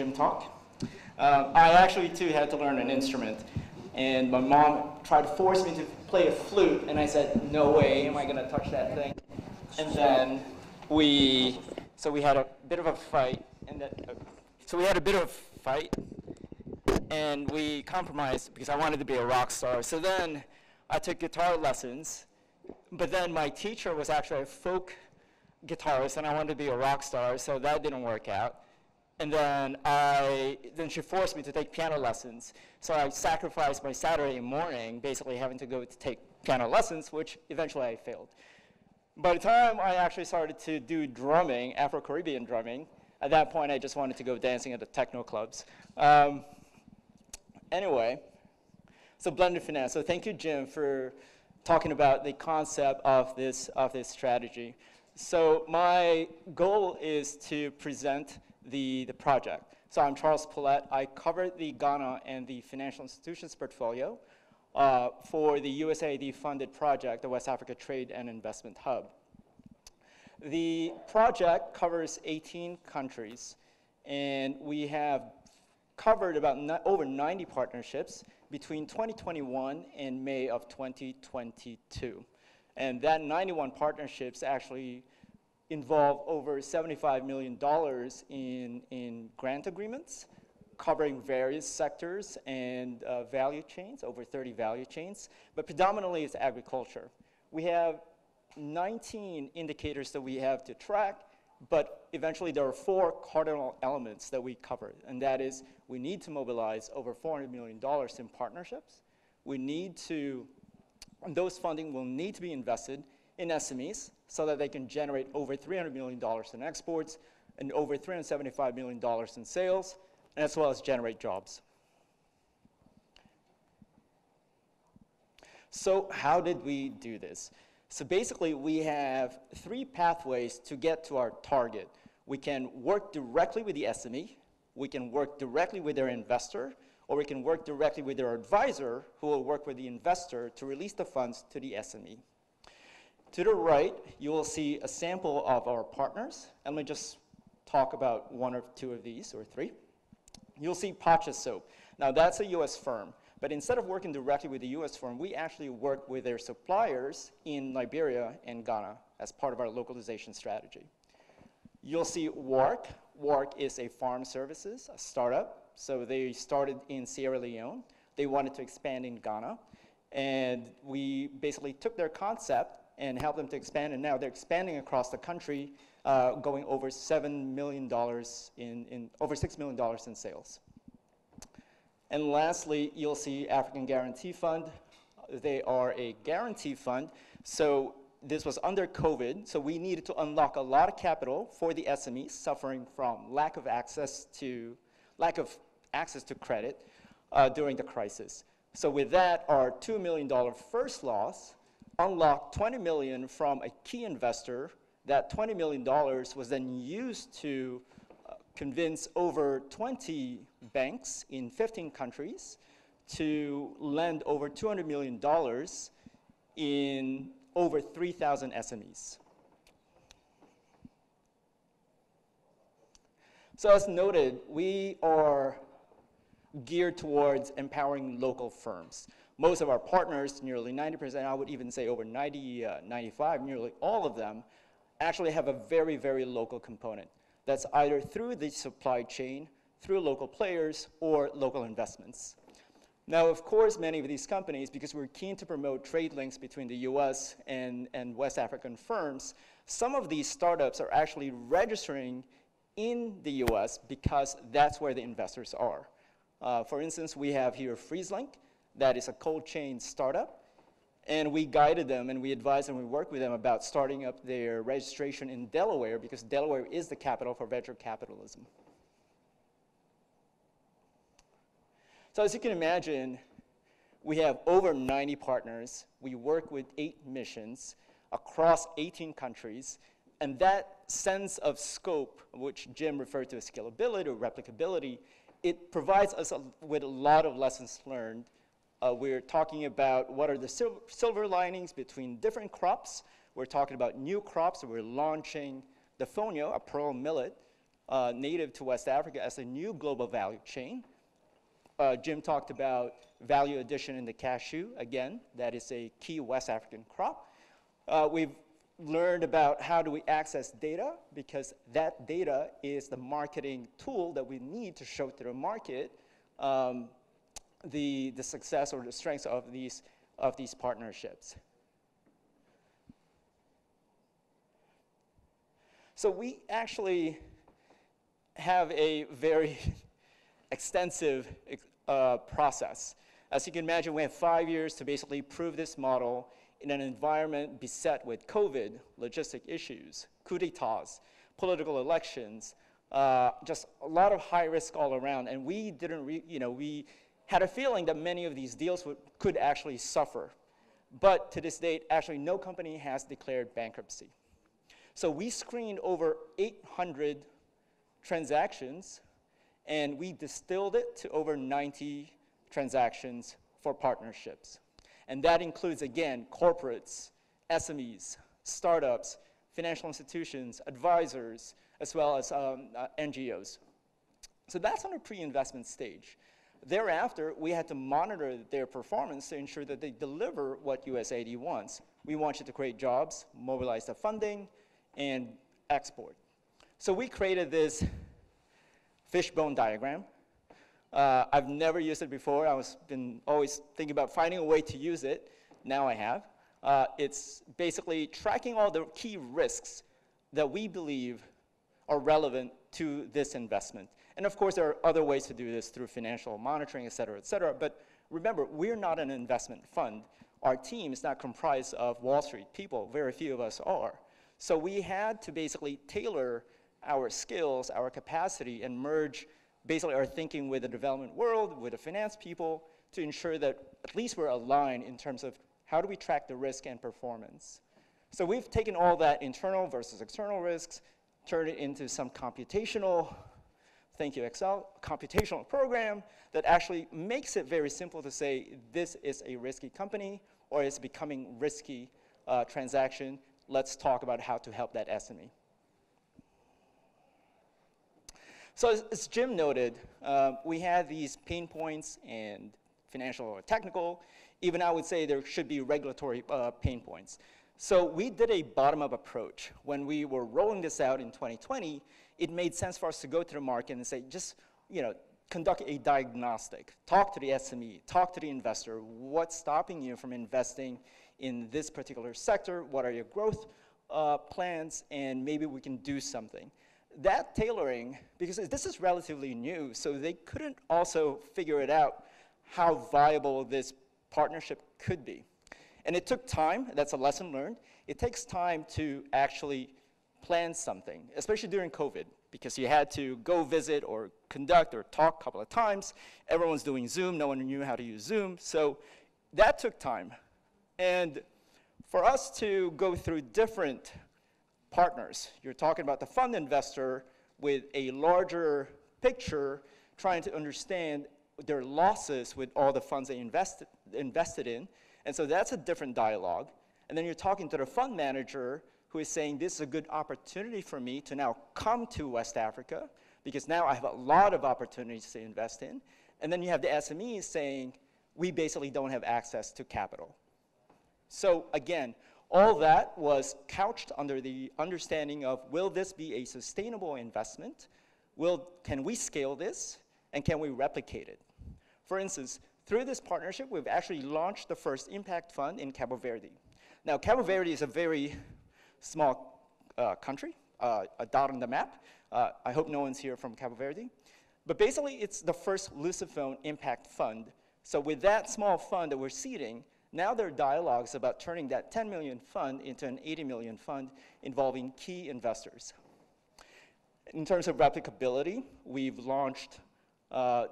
Gym Talk. Uh, I actually too had to learn an instrument, and my mom tried to force me to play a flute, and I said, "No way, am I going to touch that thing?" And then we, so we had a bit of a fight, and then, uh, so we had a bit of a fight, and we compromised because I wanted to be a rock star. So then I took guitar lessons, but then my teacher was actually a folk guitarist and I wanted to be a rock star, so that didn't work out. And then I, then she forced me to take piano lessons. So I sacrificed my Saturday morning, basically having to go to take piano lessons, which eventually I failed. By the time I actually started to do drumming, Afro-Caribbean drumming, at that point I just wanted to go dancing at the techno clubs. Um, anyway, so blended finance. So thank you, Jim, for talking about the concept of this, of this strategy. So my goal is to present the, the project. So I'm Charles Polet. I cover the Ghana and the financial institutions portfolio uh, for the USAID funded project, the West Africa Trade and Investment Hub. The project covers 18 countries, and we have covered about over 90 partnerships between 2021 and May of 2022. And that 91 partnerships actually involve over $75 million in, in grant agreements covering various sectors and uh, value chains, over 30 value chains, but predominantly it's agriculture. We have 19 indicators that we have to track, but eventually there are four cardinal elements that we cover, and that is we need to mobilize over $400 million in partnerships. We need to, those funding will need to be invested in SMEs so that they can generate over $300 million in exports and over $375 million in sales, as well as generate jobs. So how did we do this? So basically, we have three pathways to get to our target. We can work directly with the SME, we can work directly with their investor, or we can work directly with their advisor who will work with the investor to release the funds to the SME. To the right, you will see a sample of our partners. And let me just talk about one or two of these, or three. You'll see Pacha Soap. Now, that's a US firm. But instead of working directly with the US firm, we actually work with their suppliers in Liberia and Ghana as part of our localization strategy. You'll see WARC. WARC is a farm services, a startup. So they started in Sierra Leone. They wanted to expand in Ghana. And we basically took their concept and help them to expand. And now they're expanding across the country, uh, going over $7 million in, in, over $6 million in sales. And lastly, you'll see African Guarantee Fund. They are a guarantee fund. So this was under COVID, so we needed to unlock a lot of capital for the SMEs suffering from lack of access to, lack of access to credit uh, during the crisis. So with that, our $2 million first loss unlocked 20 million from a key investor. That 20 million dollars was then used to uh, convince over 20 banks in 15 countries to lend over 200 million dollars in over 3,000 SMEs. So as noted, we are geared towards empowering local firms most of our partners, nearly 90%, I would even say over 90, uh, 95, nearly all of them, actually have a very, very local component. That's either through the supply chain, through local players, or local investments. Now, of course, many of these companies, because we're keen to promote trade links between the US and, and West African firms, some of these startups are actually registering in the US because that's where the investors are. Uh, for instance, we have here FreezeLink, that is a cold chain startup. And we guided them and we advised and we worked with them about starting up their registration in Delaware because Delaware is the capital for venture capitalism. So as you can imagine, we have over 90 partners. We work with eight missions across 18 countries. And that sense of scope, which Jim referred to as scalability or replicability, it provides us a, with a lot of lessons learned uh, we're talking about what are the sil silver linings between different crops. We're talking about new crops. We're launching the fonio, a pearl millet, uh, native to West Africa as a new global value chain. Uh, Jim talked about value addition in the cashew. Again, that is a key West African crop. Uh, we've learned about how do we access data because that data is the marketing tool that we need to show to the market um, the, the success or the strengths of these, of these partnerships. So we actually have a very extensive uh, process. As you can imagine, we have five years to basically prove this model in an environment beset with COVID, logistic issues, coup d'etats, political elections, uh, just a lot of high risk all around. And we didn't, you know, we had a feeling that many of these deals would, could actually suffer. But to this date, actually no company has declared bankruptcy. So we screened over 800 transactions and we distilled it to over 90 transactions for partnerships. And that includes, again, corporates, SMEs, startups, financial institutions, advisors, as well as um, uh, NGOs. So that's on a pre-investment stage. Thereafter, we had to monitor their performance to ensure that they deliver what USAID wants. We want you to create jobs, mobilize the funding, and export. So we created this fishbone diagram. Uh, I've never used it before. I was been always thinking about finding a way to use it. Now I have. Uh, it's basically tracking all the key risks that we believe are relevant to this investment. And of course, there are other ways to do this through financial monitoring, et cetera, et cetera. But remember, we're not an investment fund. Our team is not comprised of Wall Street people. Very few of us are. So we had to basically tailor our skills, our capacity, and merge basically our thinking with the development world, with the finance people, to ensure that at least we're aligned in terms of how do we track the risk and performance. So we've taken all that internal versus external risks, turned it into some computational, thank you Excel, computational program that actually makes it very simple to say this is a risky company or it's becoming risky uh, transaction. Let's talk about how to help that SME. So as, as Jim noted, uh, we had these pain points and financial or technical. Even I would say there should be regulatory uh, pain points. So we did a bottom-up approach. When we were rolling this out in 2020, it made sense for us to go to the market and say, just, you know, conduct a diagnostic. Talk to the SME, talk to the investor. What's stopping you from investing in this particular sector? What are your growth uh, plans? And maybe we can do something that tailoring, because this is relatively new, so they couldn't also figure it out how viable this partnership could be. And it took time, that's a lesson learned. It takes time to actually plan something, especially during COVID, because you had to go visit or conduct or talk a couple of times. Everyone's doing Zoom, no one knew how to use Zoom, so that took time. And for us to go through different partners. You're talking about the fund investor with a larger picture, trying to understand their losses with all the funds they invested, invested in. And so that's a different dialogue. And then you're talking to the fund manager who is saying, this is a good opportunity for me to now come to West Africa because now I have a lot of opportunities to invest in. And then you have the SMEs saying, we basically don't have access to capital. So again, all that was couched under the understanding of will this be a sustainable investment? Will, can we scale this? And can we replicate it? For instance, through this partnership, we've actually launched the first impact fund in Cabo Verde. Now, Cabo Verde is a very small uh, country, uh, a dot on the map. Uh, I hope no one's here from Cabo Verde. But basically, it's the first Lusophone impact fund. So with that small fund that we're seeding, now there are dialogues about turning that 10 million fund into an 80 million fund involving key investors. In terms of replicability, we've launched uh,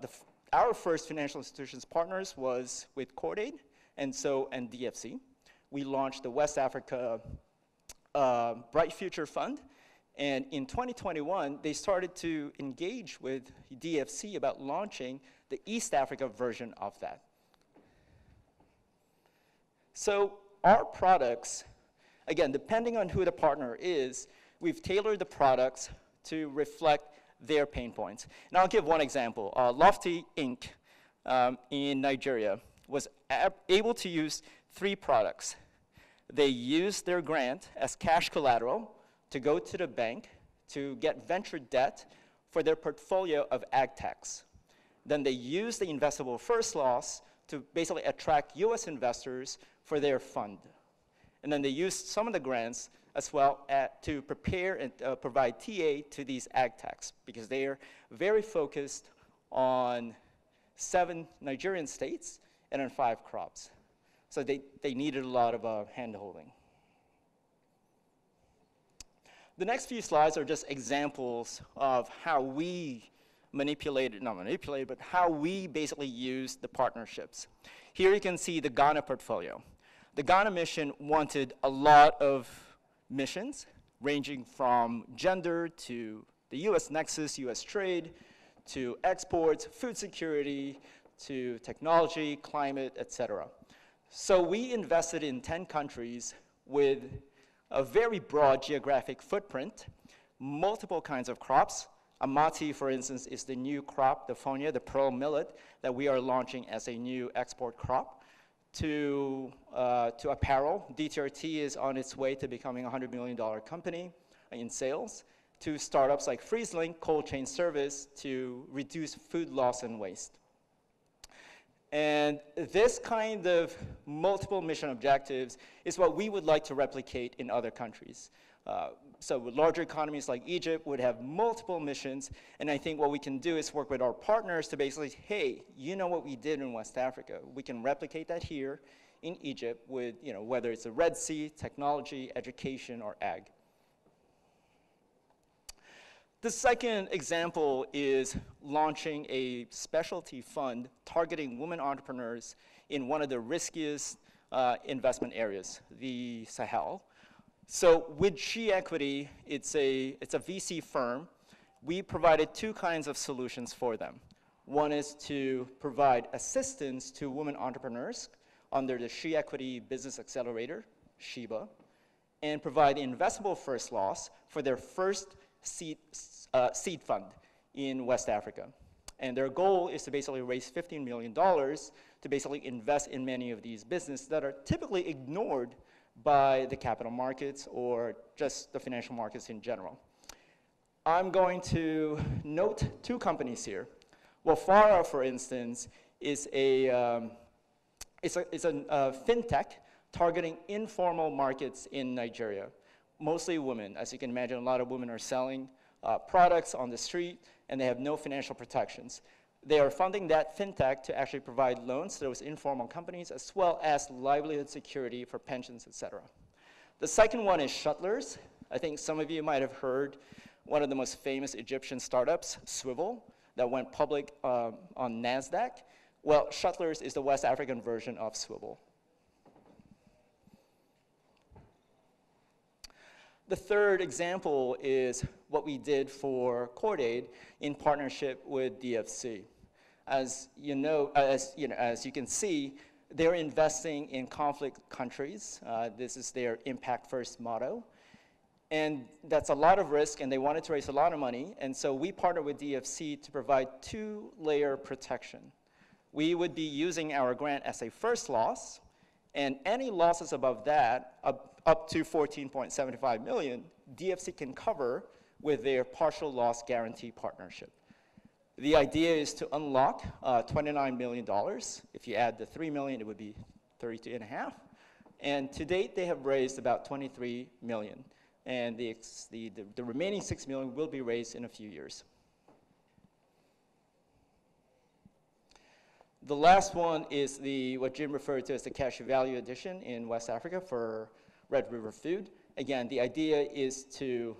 our first financial institutions partners was with CordAid and so and DFC. We launched the West Africa uh, Bright Future Fund, and in 2021, they started to engage with DFC about launching the East Africa version of that. So our products, again, depending on who the partner is, we've tailored the products to reflect their pain points. And I'll give one example. Uh, Lofty Inc. Um, in Nigeria was able to use three products. They used their grant as cash collateral to go to the bank to get venture debt for their portfolio of ag techs. Then they used the investable first loss to basically attract US investors for their fund. And then they used some of the grants as well at, to prepare and uh, provide TA to these ag techs because they are very focused on seven Nigerian states and on five crops. So they, they needed a lot of uh, hand-holding. The next few slides are just examples of how we manipulated, not manipulated, but how we basically use the partnerships. Here you can see the Ghana portfolio. The Ghana mission wanted a lot of missions, ranging from gender to the US Nexus, US trade, to exports, food security, to technology, climate, etc. So we invested in 10 countries with a very broad geographic footprint, multiple kinds of crops. Amati, for instance, is the new crop, the fonio, the pearl millet, that we are launching as a new export crop. To, uh, to apparel, DTRT is on its way to becoming a $100 million company in sales. To startups like FreezeLink, cold chain service, to reduce food loss and waste. And this kind of multiple mission objectives is what we would like to replicate in other countries. Uh, so larger economies like Egypt would have multiple missions, and I think what we can do is work with our partners to basically, hey, you know what we did in West Africa. We can replicate that here in Egypt with, you know, whether it's the Red Sea, technology, education, or ag. The second example is launching a specialty fund targeting women entrepreneurs in one of the riskiest uh, investment areas, the Sahel. So with She Equity, it's a, it's a VC firm. We provided two kinds of solutions for them. One is to provide assistance to women entrepreneurs under the She Equity Business Accelerator, SHEBA, and provide investable first loss for their first seed, uh, seed fund in West Africa. And their goal is to basically raise $15 million to basically invest in many of these businesses that are typically ignored by the capital markets or just the financial markets in general. I'm going to note two companies here. Well, Farah, for instance, is a, um, it's a, it's a uh, fintech targeting informal markets in Nigeria mostly women. As you can imagine, a lot of women are selling uh, products on the street and they have no financial protections. They are funding that fintech to actually provide loans to those informal companies as well as livelihood security for pensions, et cetera. The second one is Shuttlers. I think some of you might have heard one of the most famous Egyptian startups, Swvl, that went public um, on NASDAQ. Well, Shuttlers is the West African version of Swvl. The third example is what we did for CordAid in partnership with DFC. As you know, as you, know, as you can see, they're investing in conflict countries. Uh, this is their impact first motto. And that's a lot of risk, and they wanted to raise a lot of money. And so we partnered with DFC to provide two layer protection. We would be using our grant as a first loss, and any losses above that, up, up to 14.75 million, DFC can cover with their partial loss guarantee partnership. The idea is to unlock uh, $29 million. If you add the 3 million, it would be 32 and a half. And to date, they have raised about 23 million. And the, the, the, the remaining 6 million will be raised in a few years. The last one is the, what Jim referred to as the cash value addition in West Africa for Red River Food. Again, the idea is to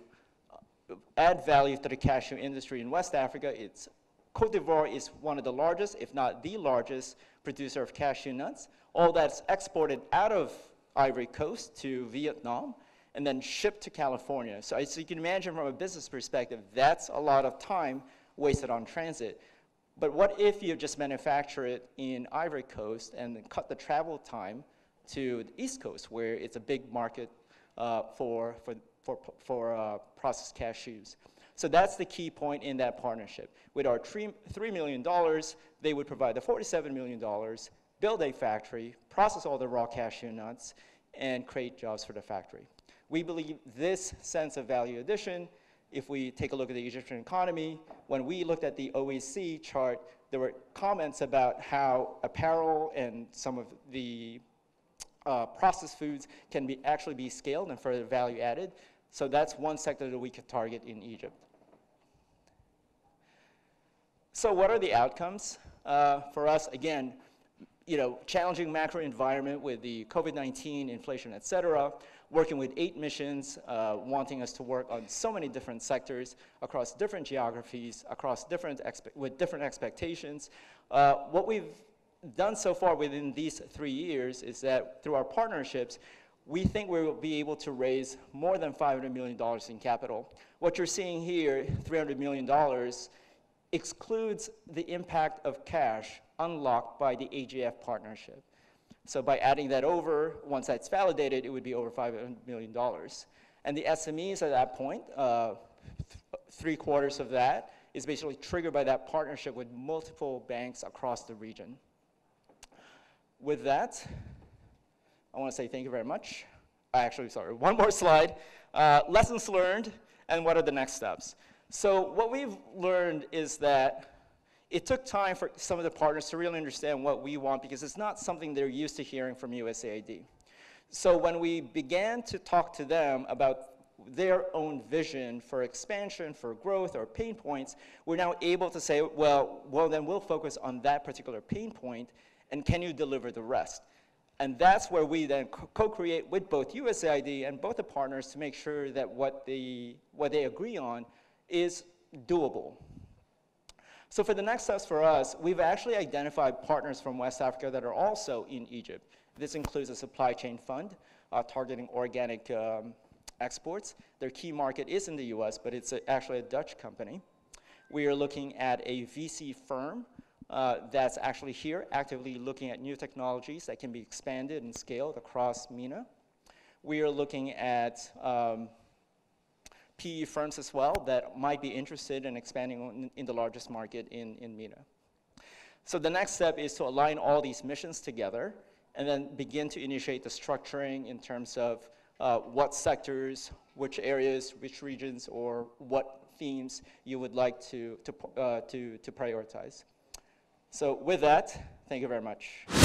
uh, add value to the cashew industry in West Africa. It's, Cote d'Ivoire is one of the largest, if not the largest, producer of cashew nuts. All that's exported out of Ivory Coast to Vietnam and then shipped to California. So as you can imagine from a business perspective, that's a lot of time wasted on transit. But what if you just manufacture it in Ivory Coast and cut the travel time to the East Coast, where it's a big market uh, for, for, for, for uh, processed cashews? So that's the key point in that partnership. With our $3 million, they would provide the $47 million, build a factory, process all the raw cashew nuts, and create jobs for the factory. We believe this sense of value addition, if we take a look at the Egyptian economy, when we looked at the OEC chart, there were comments about how apparel and some of the uh, processed foods can be actually be scaled and further value added. So that's one sector that we could target in Egypt. So what are the outcomes? Uh, for us, again, you know, challenging macro environment with the COVID-19, inflation, et cetera, working with eight missions, uh, wanting us to work on so many different sectors across different geographies, across different, with different expectations. Uh, what we've done so far within these three years is that through our partnerships, we think we will be able to raise more than $500 million in capital. What you're seeing here, $300 million, excludes the impact of cash unlocked by the AGF partnership. So by adding that over, once that's validated, it would be over $500 million. And the SMEs at that point, uh, three quarters of that, is basically triggered by that partnership with multiple banks across the region. With that, I want to say thank you very much. Actually, sorry, one more slide. Uh, lessons learned and what are the next steps? So what we've learned is that it took time for some of the partners to really understand what we want because it's not something they're used to hearing from USAID. So when we began to talk to them about their own vision for expansion, for growth, or pain points, we're now able to say, well, well, then we'll focus on that particular pain point, and can you deliver the rest? And that's where we then co-create with both USAID and both the partners to make sure that what, the, what they agree on is doable. So for the next steps for us, we've actually identified partners from West Africa that are also in Egypt. This includes a supply chain fund uh, targeting organic um, exports. Their key market is in the US, but it's a, actually a Dutch company. We are looking at a VC firm uh, that's actually here, actively looking at new technologies that can be expanded and scaled across MENA. We are looking at um, PE firms as well that might be interested in expanding in the largest market in, in MENA. So the next step is to align all these missions together and then begin to initiate the structuring in terms of uh, what sectors, which areas, which regions, or what themes you would like to, to, uh, to, to prioritize. So with that, thank you very much.